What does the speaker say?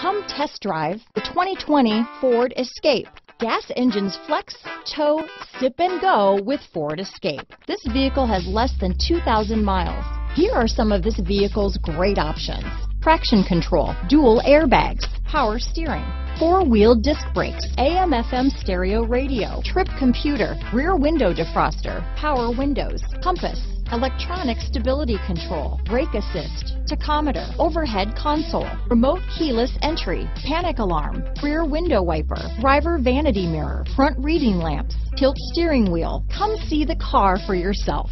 Come test drive the 2020 Ford Escape. Gas engines flex, tow, sip and go with Ford Escape. This vehicle has less than 2,000 miles. Here are some of this vehicle's great options. Traction control, dual airbags, power steering, four-wheel disc brakes, AM FM stereo radio, trip computer, rear window defroster, power windows, compass, electronic stability control, brake assist, tachometer, overhead console, remote keyless entry, panic alarm, rear window wiper, driver vanity mirror, front reading lamps, tilt steering wheel. Come see the car for yourself.